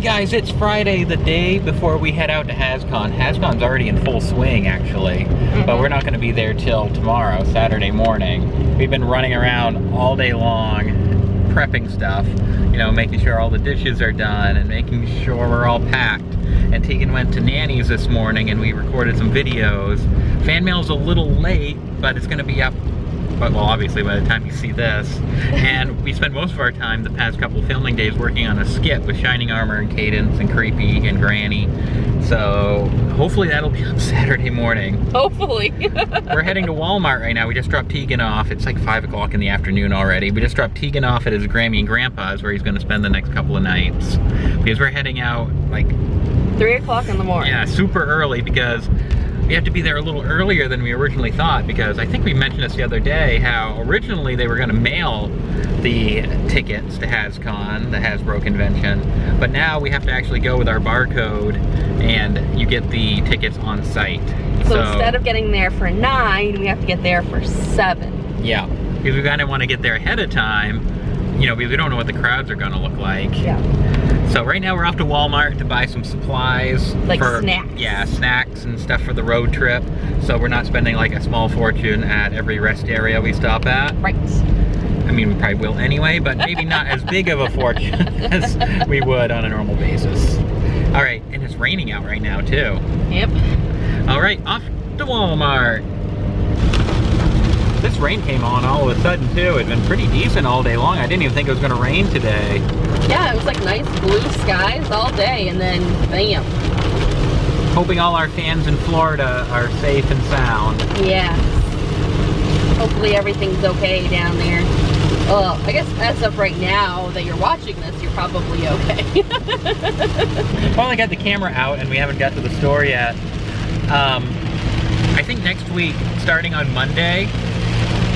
Hey guys, it's Friday, the day before we head out to HasCon. HasCon's already in full swing, actually, Mm-hmm. but we're not going to be there till tomorrow, Saturday morning. We've been running around all day long, prepping stuff, you know, making sure all the dishes are done and making sure we're all packed. And Teagan went to Nanny's this morning and we recorded some videos. Fan mail's a little late, but it's going to be up but well obviously by the time you see this. And we spent most of our time the past couple filming days working on a skit with Shining Armor and Cadance and Creepy and Granny. So hopefully that'll be up Saturday morning. Hopefully. we're heading to Walmart right now. We just dropped Teagan off. It's like five o'clock in the afternoon already. We just dropped Teagan off at his Grammy and Grandpa's where he's going to spend the next couple of nights. Because we're heading out like Three o'clock in the morning. yeah, super early because we have to be there a little earlier than we originally thought because I think we mentioned this the other day how originally they were going to mail the tickets to HasCon, the Hasbro convention, but now we have to actually go with our barcode and you get the tickets on site. So, instead of getting there for nine, we have to get there for seven. Yeah, because we kind of want to get there ahead of time, you know, because we don't know what the crowds are going to look like. Yeah. So right now we're off to Walmart to buy some supplies. Like for, snacks. Yeah, snacks and stuff for the road trip. So we're not spending like a small fortune at every rest area we stop at. Right. I mean, we probably will anyway, but maybe not as big of a fortune as we would on a normal basis. All right, and it's raining out right now too. Yep. All right, off to Walmart. This rain came on all of a sudden too. It'd been pretty decent all day long. I didn't even think it was gonna rain today. Yeah, it was like nice blue skies all day, and then bam. Hoping all our fans in Florida are safe and sound. Yeah. Hopefully everything's okay down there. Oh, I guess as of right now that you're watching this, you're probably okay. Finally got the camera out and we haven't got to the store yet. Um, I think next week, starting on Monday,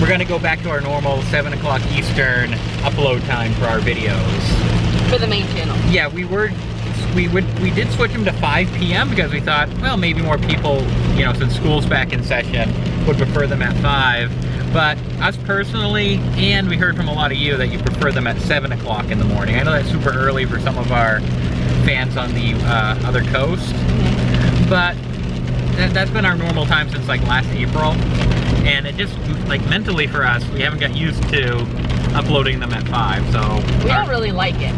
we're gonna go back to our normal 7 o'clock Eastern upload time for our videos. For the main channel. Yeah, we were, we would, we did switch them to 5 p.m. because we thought, well, maybe more people, you know, since school's back in session, would prefer them at 5. But us personally, and we heard from a lot of you that you prefer them at 7 o'clock in the morning. I know that's super early for some of our fans on the uh, other coast, but that, that's been our normal time since like last April. And it just, like mentally for us, we haven't got used to uploading them at 5, so. We our- don't really like it.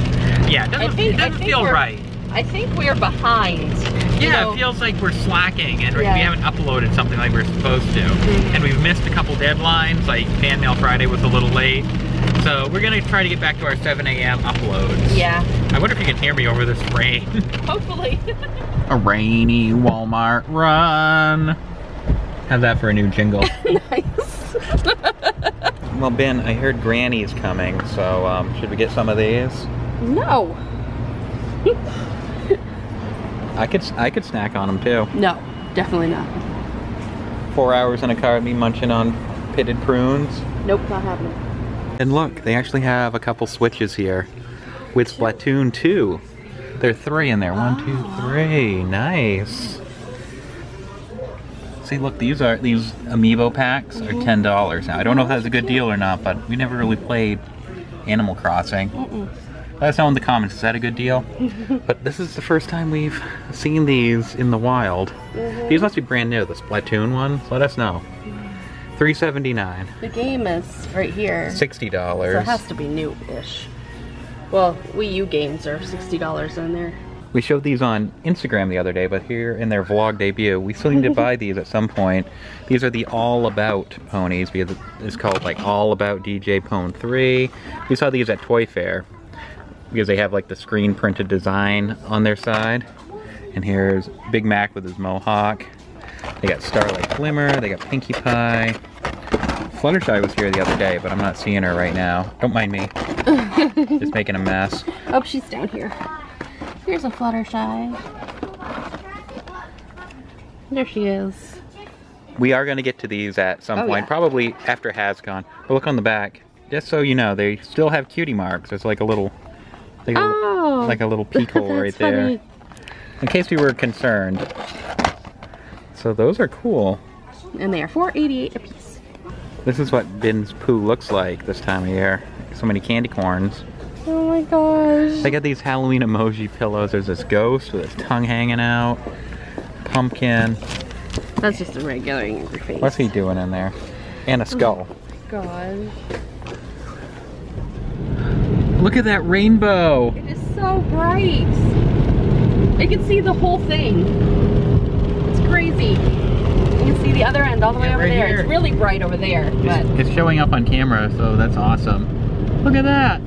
yeah, it doesn't, think- it doesn't feel right. I think we're behind. Yeah, know. it feels like we're slacking and we haven't uploaded something like we're supposed to. Mhm. And we've missed a couple deadlines, like Fan Mail Friday was a little late. So we're gonna try to get back to our 7 a.m. uploads. Yeah. I wonder if you can hear me over this rain. Hopefully. a rainy Walmart run. How's that for a new jingle? nice. well, Ben, I heard Granny's coming, so um, should we get some of these? No. I could I could snack on them too. No, definitely not. Four hours in a car, me munching on pitted prunes. Nope, not happening. And look, they actually have a couple switches here with Splatoon 2. There are three in there. One, two, three. Nice. See, look, these are these amiibo packs are mm-hmm. ten dollars now. I don't know if that's a good deal or not, but we never really played Animal Crossing. Let us know in the comments. Is that a good deal? but this is the first time we've seen these in the wild. Mm-hmm. These must be brand new. The Splatoon ones. Let us know. Three seventy nine. The game is right here. Sixty So dollars. it has to be new-ish. Well, Wii U games are $60 in there. We showed these on Instagram the other day, but here in their vlog debut, we still need to mm-hmm. buy these at some point. These are the All About ponies because it's called like All About DJ Pon-3. We saw these at Toy Fair because they have like the screen printed design on their side. And here's Big Mac with his mohawk. They got Starlight Glimmer, they got Pinkie Pie. Fluttershy was here the other day, but I'm not seeing her right now. Don't mind me. Just making a mess. Oh, she's down here. Here's a Fluttershy. There she is. We are going to get to these at some Oh, point, yeah. probably after HasCon. But look on the back, just so you know, they still have cutie marks. It's like a little, like, a, Oh, like a little peek hole right that's there, funny. in case we were concerned. So those are cool. And they are 4.88 a piece. This is what Bin's poo looks like this time of year. So many candy corns. Oh my gosh. They got these Halloween emoji pillows. There's this ghost with his tongue hanging out. Pumpkin. That's just a regular angry face. What's he doing in there? And a oh skull. God. Look at that rainbow. It is so bright. I can see the whole thing. It's crazy. You can see the other end all the way Yeah, over right there. here. It's really bright over there. But It's, it's showing up on camera, so that's awesome. Look at that.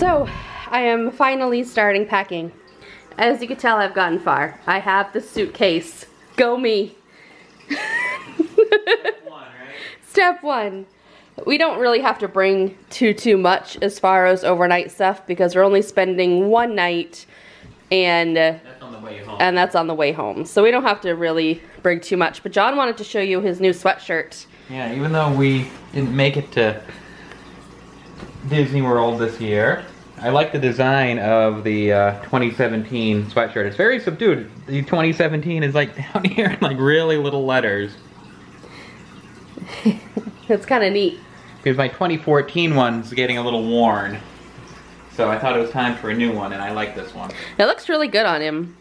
So, I am finally starting packing. As you can tell, I've gotten far. I have the suitcase. Go me. Step one. We don't really have to bring too, too much as far as overnight stuff because we're only spending one night and uh, That's on the way home. and that's on the way home. So we don't have to really bring too much. But Jon wanted to show you his new sweatshirt. Yeah, even though we didn't make it to Disney World this year, I like the design of the uh, 2017 sweatshirt. It's very subdued. The 2017 is like down here in like really little letters. That's kind of neat. Because my 2014 one's getting a little worn. So I thought it was time for a new one, and I like this one. It looks really good on him.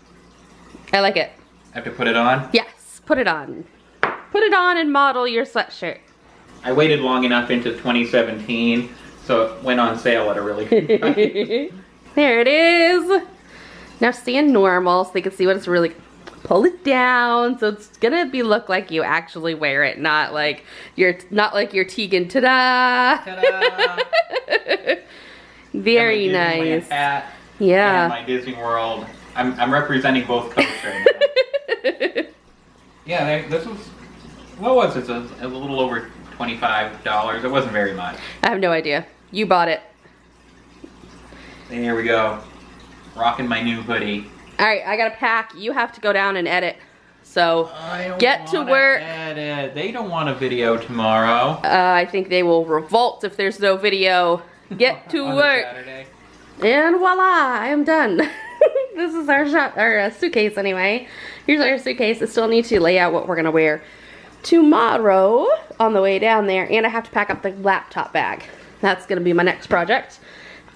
I like it. I have to put it on. Yes, put it on. Put it on and model your sweatshirt. I waited long enough into 2017, so it went on sale at a really good price. there it is. Now stand normal so they can see what it's really. Pull it down so it's gonna be look like you actually wear it, not like you're not like you're Teagan. Ta-da! Ta-da! Very And my Disneyland nice. Hat Yeah. My Disney World. I'm, I'm representing both coasts right now. yeah, they, this was. What was it? A, a little over $25. It wasn't very much. I have no idea. You bought it. There we go. Rocking my new hoodie. All right, I gotta pack. You have to go down and edit. So Get to work. edit. They don't want a video tomorrow. uh, I think they will revolt if there's no video. Get to work. And voila, I am done. this is our shot, our uh, suitcase anyway. Here's our suitcase. I still need to lay out what we're gonna wear tomorrow on the way down there, and I have to pack up the laptop bag. That's gonna be my next project.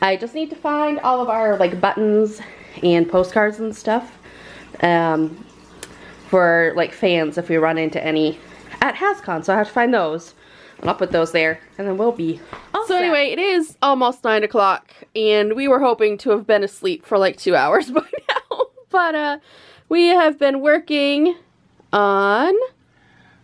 I just need to find all of our like buttons and postcards and stuff um, for like fans if we run into any at HasCon. So I have to find those. And I'll put those there, and then we'll be. All so set. anyway, it is almost nine o'clock, and we were hoping to have been asleep for like two hours by now, but uh, we have been working on.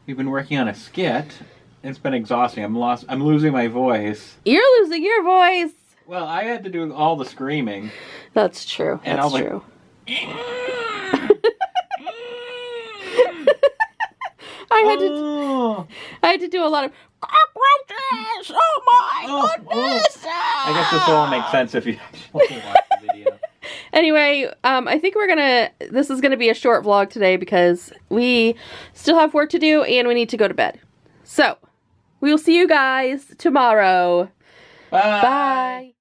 We've been working on a skit. It's been exhausting. I'm lost. I'm losing my voice. You're losing your voice. Well, I had to do all the screaming. That's true. And That's I'll, like- true. I had to. Oh. I had to do a lot of cockroaches. Oh my Oh, goodness! I guess this will all make sense if you watch the video. Anyway, um, I think we're gonna. This is gonna be a short vlog today because we still have work to do and we need to go to bed. So, we will see you guys tomorrow. Bye. Bye.